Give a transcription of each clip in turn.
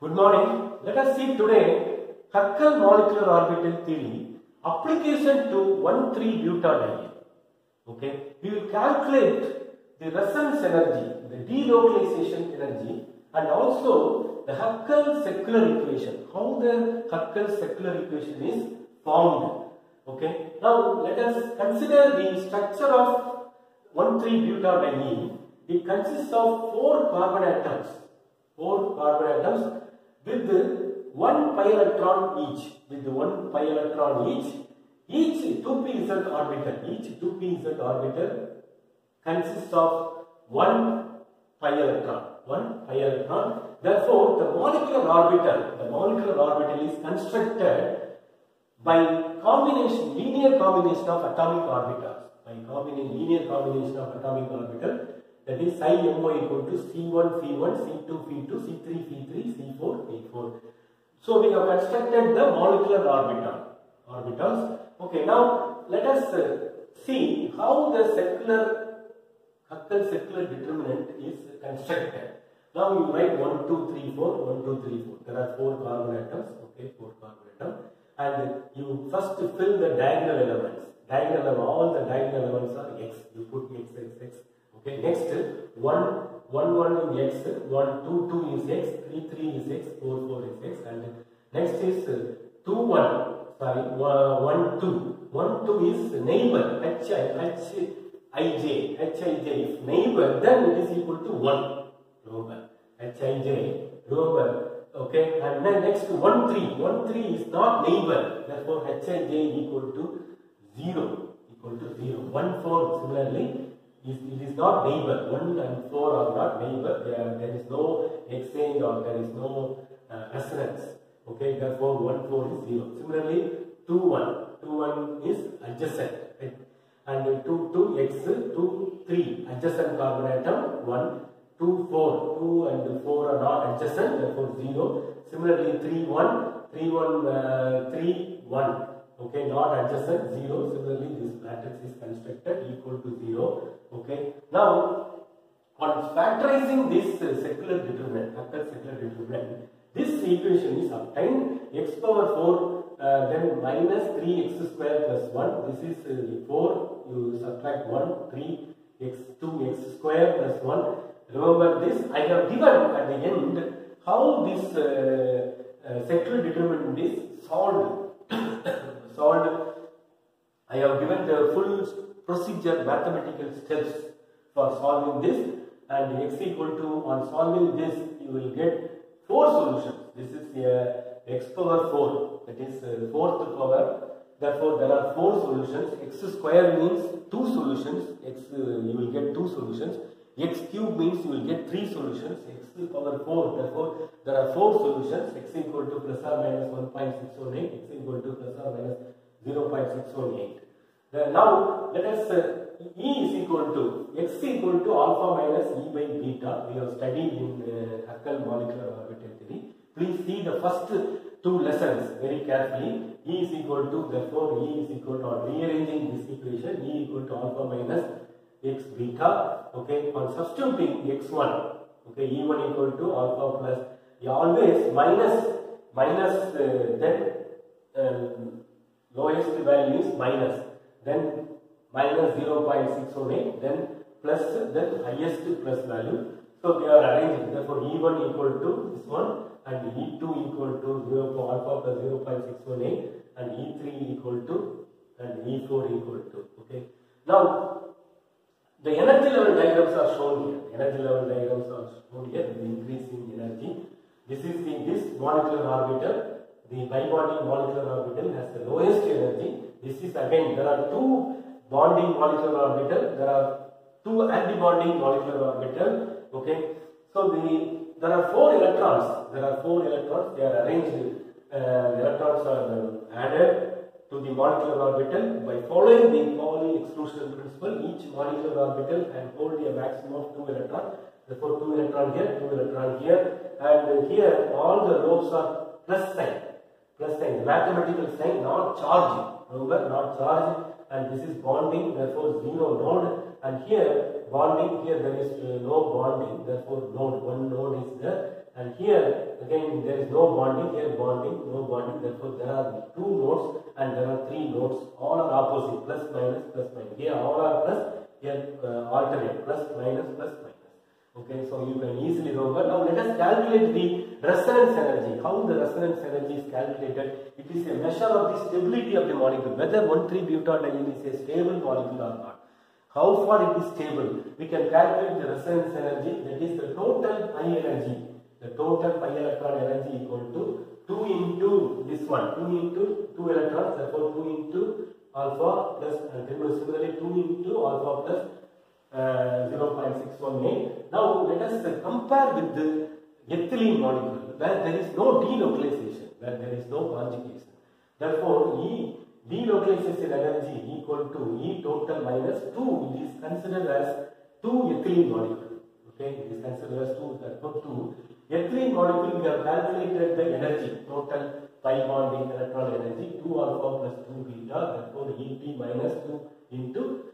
Good morning. Let us see today Huckel molecular orbital theory application to 1,3-butadiene. Okay, we will calculate the resonance energy, the delocalization energy, and also the Huckel secular equation. How the Huckel secular equation is formed. Okay, now let us consider the structure of 1,3-butadiene. It consists of four carbon atoms, four carbon atoms with the one pi electron each, with the one pi electron each. Each 2pz orbital, each 2pz orbital consists of one pi electron, one pi electron. Therefore, the molecular orbital, the molecular orbital is constructed by combination, linear combination of atomic orbitals. By combination, linear combination of atomic orbital, that is psi mo equal to C1, C1, C2, C2, C3, C3, C4, C4. So we have constructed the molecular orbital, orbitals. Okay, now let us uh, see how the secular Huckel secular determinant is constructed. Now you write 1, 2, 3, 4, 1, 2, 3, 4. There are 4 carbon atoms, okay, 4 carbon atoms. And you first fill the diagonal elements. Diagonal all the diagonal elements are x. You put x, x, x. Okay, next 1, 1, 1 is x, 1, 2, 2 is x, 3, 3 is x, 4, 4 is x. And next is uh, 2, 1, sorry, 1, 2. 1, 2 is neighbor, h, h, ij, if neighbor, then it is equal to 1. Remember, hij, remember, okay, and then next 1, 3. 1, 3 is not neighbor, therefore hij equal to 0, equal to 0. 1, 4 similarly, it is not neighbor. 1 and 4 are not neighbor, there, there is no exchange or there is no uh. Okay, therefore 1, 4 is 0. Similarly, 2, 1. 2, 1 is adjacent. Right? and 2, 2, x, 2, 3, adjacent carbon atom, 1, 2, 4, 2 and 4 are not adjacent, therefore 0. Similarly, 3, 1, 3, 1, uh, 3, 1, okay, not adjacent, 0. Similarly, this matrix is constructed equal to 0, okay. Now, on factorizing this uh, secular determinant, Huckel secular determinant, this equation is obtained x power 4 uh, then minus 3x square plus 1 this is uh, 4 you subtract 1 3 x 2 x square plus 1 remember this I have given at the end how this uh, uh, secular determinant is solved solved I have given the full procedure mathematical steps for solving this and x equal to on solving this you will get four solutions. This is uh, x power 4, that is uh, fourth power. Therefore, there are four solutions. x square means two solutions. x uh, you will get two solutions. X cube means you will get three solutions. x to the power 4. Therefore, there are four solutions. x equal to plus or minus 1.618. x equal to plus or minus 0.618. Then now, let us uh, E is equal to x equal to alpha minus E by beta. We have studied in uh, molecular orbital theory. Please see the first two lessons very carefully. E is equal to, therefore E is equal to, on rearranging this equation, E equal to alpha minus x beta. Okay, on substituting x1, okay, E1 equal to alpha plus, you always minus, minus, uh, then um, lowest value is minus, then minus 0.618 then plus then highest plus value. So they are arranged therefore E1 equal to this one and E2 equal to 0 alpha plus 0.618 and E3 equal to and E4 equal to okay. Now the energy level diagrams are shown here. Energy level diagrams are shown here with increasing energy. This is the this molecular orbital. The pi bonding molecular orbital has the lowest energy. This is again there are two bonding molecular orbital. There are two anti-bonding molecular orbital. Okay. So the there are four electrons. There are four electrons. They are arranged. Uh, the electrons are added to the molecular orbital by following the Pauli exclusion principle. Each molecular orbital can hold a maximum of two electrons. Therefore, two electron here, two electron here, and here all the rows are plus sign. Plus sign, mathematical sign, not charge. Remember, not charge and this is bonding therefore zero node and here bonding here there is uh, no bonding therefore node one node is there And here again there is no bonding, here bonding, no bonding. Therefore there are two nodes and there are three nodes. All are opposite, plus minus, plus minus. Here all are plus, here uh, alternate, plus minus, plus minus. Okay, so you can easily remember. Now let us calculate the resonance energy. How the resonance energy is calculated? It is a measure of the stability of the molecule, whether 1,3-butadiene is a stable molecule or not. How far it is stable? We can calculate the resonance energy, that is the total pi energy. The total pi electron energy equal to 2 into this one, 2 into 2 electrons, therefore 2 into alpha plus, and similarly 2 into alpha plus uh, 0.618. Now let us uh, compare with the ethylene molecule where there is no delocalization, where there is no conjugation. Therefore, E delocalization energy equal to E total minus 2 it is considered as 2 ethylene molecule. Okay, it is considered as 2, therefore 2. Ethylene molecule we have calculated the energy, total pi bonding electron energy 2 alpha plus 2 beta, therefore EP minus 2 into.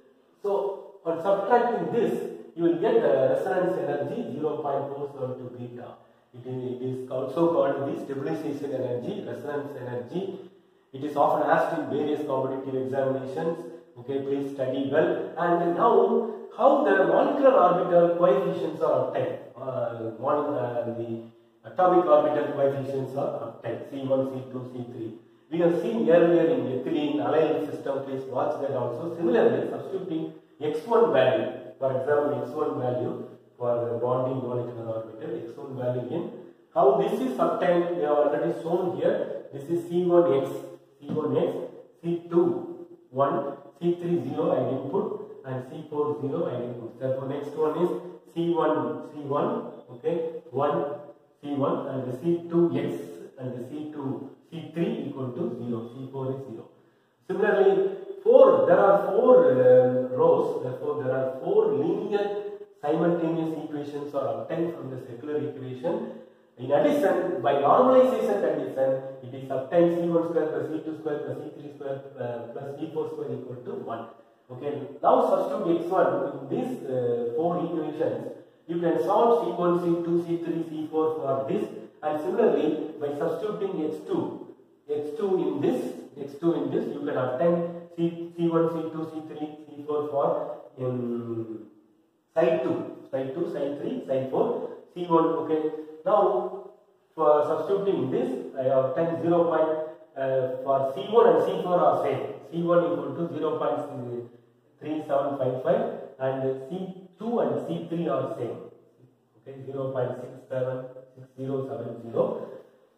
So, on subtracting this, you will get the resonance energy 0.472 beta. It is, it is also called the stabilization energy, resonance energy. It is often asked in various competitive examinations. Okay, please study well. And now, how the molecular orbital coefficients are obtained. Uh, one, uh, the atomic orbital coefficients are obtained. C1, C2, C3. We have seen earlier in ethylene allyl system. Please watch that also. Similarly, substituting x1 value, for example, x1 value for the bonding molecular orbital, x1 value in how this is obtained, we have already shown here. This is C1x, C1x, C2 1, C3 0 I input and C4 0 I input. Therefore, next one is C1 C1 okay 1 C1 and the C2x and the C2 C3 equal to 0 C4 is 0. Similarly, four there are four uh, rows therefore there are four linear simultaneous equations are obtained from the secular equation in addition, by normalization condition, it is obtained C1 square plus C2 square plus C3 square uh, plus C4 square equal to 1. Okay, now substitute x1 in these uh, four equations. You can solve C1, C2, C3, C4 for this and similarly by substituting x2, x2 in this, x2 in this, you can obtain C, C1, C2, C3, C4 for in psi 2, psi 2, psi 3, psi 4, C1, okay. Now, for substituting this, I have obtained 0. Point, uh, for C1 and C4 are same. C1 equal to 0 0.3755 and C2 and C3 are same. Okay, 0 0.676070.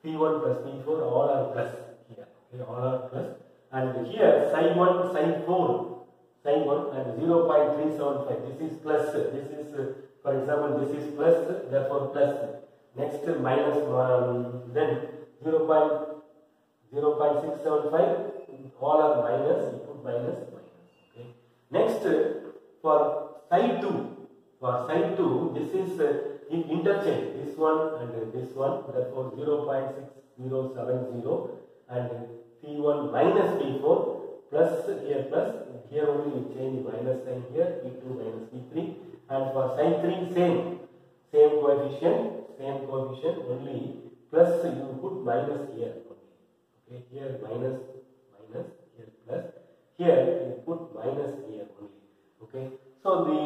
P1 plus P4 all are plus here. Okay, all are plus. And here psi 1, psi 4, psi 1 and 0 0.375. This is plus. This is, uh, for example, this is plus, therefore plus. Next minus um, then 0. 0.675 all are minus, put minus. Next for psi 2, for psi 2, this is uh, in interchange, this one and this one, therefore 0.6070 and P1 minus P4 plus here plus, here only we change minus sign here, P2 minus P3 and for psi 3 same, same coefficient, same coefficient only plus you put minus here okay? Here minus here you put minus here only okay? So the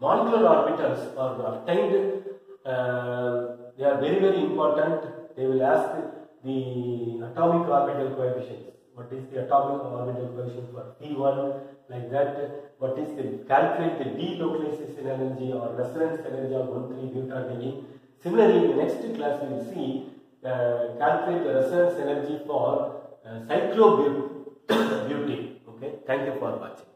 molecular orbitals are obtained uh, they are very very important. They will ask the atomic orbital coefficients. What is the atomic orbital coefficient for p1 like that what is the calculate the delocalization energy or resonance energy of 1,3 butadiene similarly in the next class we will see uh, calculate the resonance energy for uh. Okay, thank you for watching.